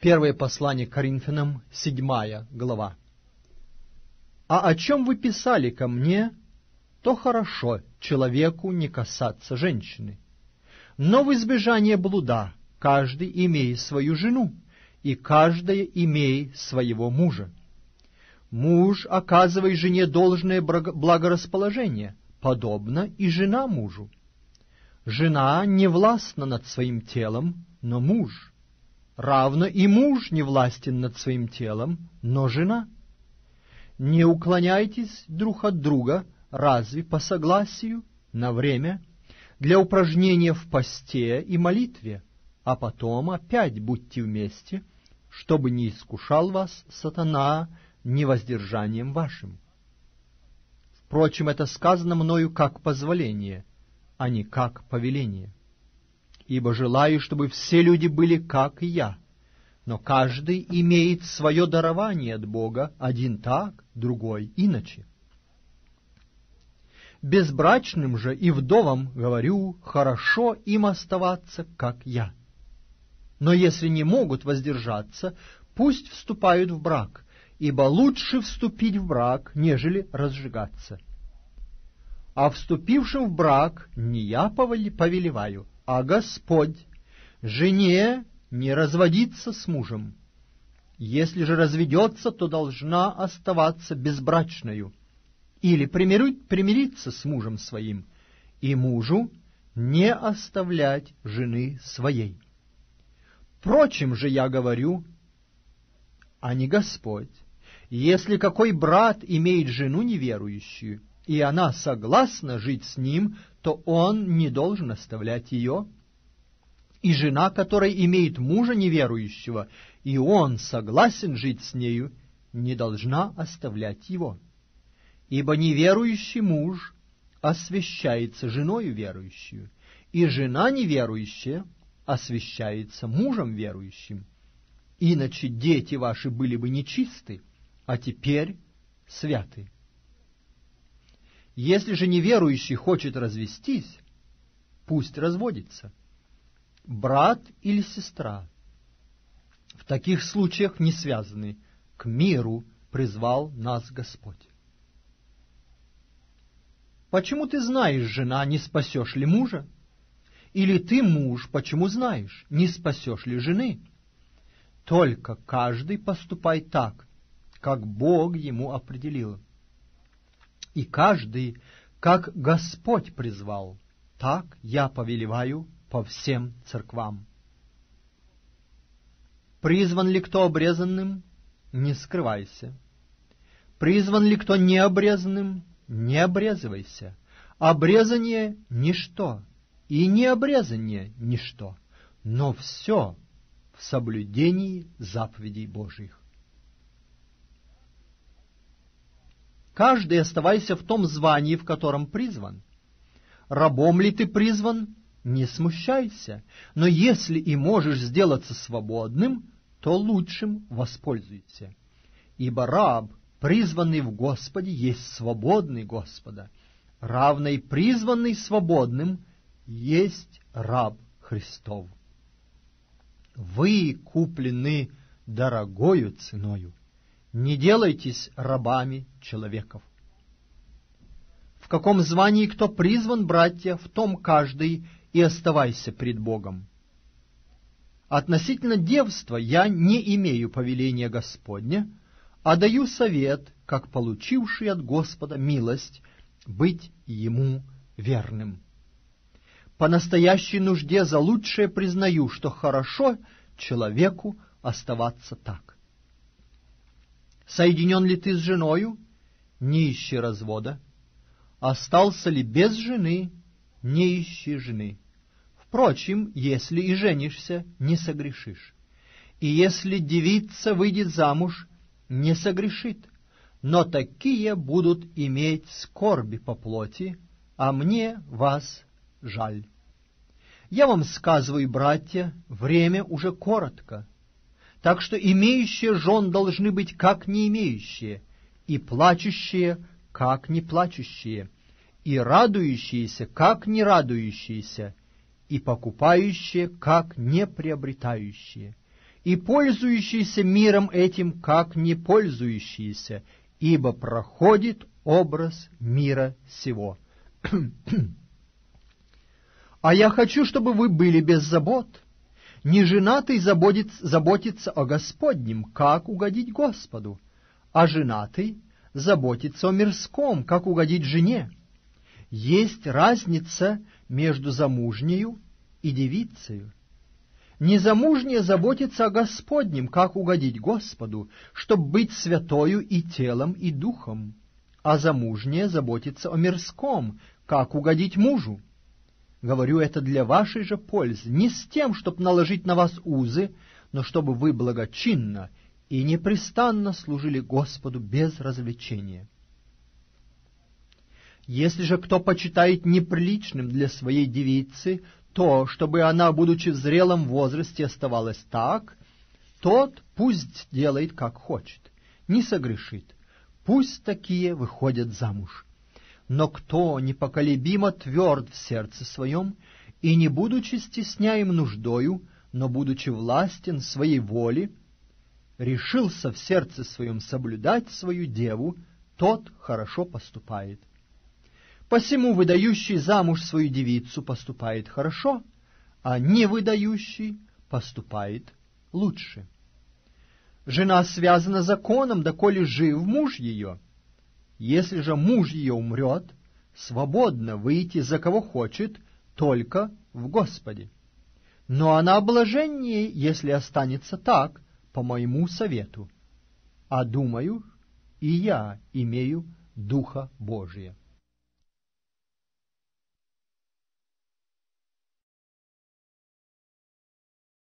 Первое послание Коринфянам, седьмая глава. «А о чем вы писали ко мне, то хорошо человеку не касаться женщины. Но в избежание блуда каждый имеет свою жену, и каждая имеет своего мужа. Муж, оказывай жене должное благорасположение, подобно и жена мужу. Жена не властна над своим телом, но муж. Равно и муж не властен над своим телом, но жена. Не уклоняйтесь друг от друга, разве по согласию, на время, для упражнения в посте и молитве, а потом опять будьте вместе, чтобы не искушал вас сатана невоздержанием вашим. Впрочем, это сказано мною как позволение, а не как повеление. Ибо желаю, чтобы все люди были как я, но каждый имеет свое дарование от Бога, один так, другой иначе. Безбрачным же и вдовам говорю, хорошо им оставаться, как я. Но если не могут воздержаться, пусть вступают в брак, ибо лучше вступить в брак, нежели разжигаться. А вступившим в брак не я повелеваю, а Господь. Жене не разводиться с мужем. Если же разведется, то должна оставаться безбрачною, или примириться с мужем своим, и мужу не оставлять жены своей. Впрочем же я говорю, а не Господь. Если какой брат имеет жену неверующую, и она согласна жить с ним, то он не должен оставлять ее. И жена, которая имеет мужа неверующего, и он согласен жить с нею, не должна оставлять его. Ибо неверующий муж освящается женою верующую, и жена неверующая освящается мужем верующим. Иначе дети ваши были бы нечисты, а теперь святы. Если же неверующий хочет развестись, пусть разводится. Брат или сестра в таких случаях не связаны. К миру призвал нас Господь. Почему ты знаешь, жена, не спасешь ли мужа? Или ты, муж, почему знаешь, не спасешь ли жены? Только каждый поступай так, как Бог ему определил. И каждый, как Господь призвал, так я повелеваю по всем церквам. Призван ли кто обрезанным, не скрывайся. Призван ли кто необрезанным, не обрезывайся. Обрезание — ничто, и необрезание — ничто, но все в соблюдении заповедей Божьих. Каждый оставайся в том звании, в котором призван. Рабом ли ты призван, не смущайся, но если и можешь сделаться свободным, то лучшим воспользуйся. Ибо раб, призванный в Господе, есть свободный Господа, равно и призванный свободным есть раб Христов. Вы куплены дорогою ценою не делайтесь рабами человеков. В каком звании кто призван, братья, в том каждый и оставайся пред Богом. Относительно девства я не имею повеления Господня, а даю совет, как получивший от Господа милость, быть Ему верным. По настоящей нужде за лучшее признаю, что хорошо человеку оставаться так. Соединен ли ты с женою? Не ищи развода. Остался ли без жены? Не ищи жены. Впрочем, если и женишься, не согрешишь. И если девица выйдет замуж, не согрешит. Но такие будут иметь скорби по плоти, а мне вас жаль. Я вам сказываю, братья, время уже коротко. Так что имеющие жен должны быть как не имеющие, и плачущие, как не плачущие, и радующиеся, как не радующиеся, и покупающие, как не приобретающие, и пользующиеся миром этим, как не пользующиеся, ибо проходит образ мира сего. а я хочу, чтобы вы были без забот. Неженатый заботится, заботится о Господнем, как угодить Господу, а женатый заботится о мирском, как угодить жене. Есть разница между замужнею и девицею. Незамужняя заботится о Господнем, как угодить Господу, чтобы быть святою и телом, и духом, а замужняя заботится о мирском, как угодить мужу. Говорю это для вашей же пользы, не с тем, чтобы наложить на вас узы, но чтобы вы благочинно и непрестанно служили Господу без развлечения. Если же кто почитает неприличным для своей девицы то, чтобы она, будучи в зрелом возрасте, оставалась так, тот пусть делает, как хочет, не согрешит. Пусть такие выходят замуж. Но кто непоколебимо тверд в сердце своем, и не будучи стесняем нуждою, но будучи властен своей воле, решился в сердце своем соблюдать свою деву, тот хорошо поступает. Посему выдающий замуж свою девицу поступает хорошо, а не выдающий поступает лучше. Жена связана законом, доколе жив муж ее. Если же муж ее умрет, свободно выйти за кого хочет, только в Господе. Но она блаженнее, если останется так, по моему совету. А думаю, и я имею Духа Божия.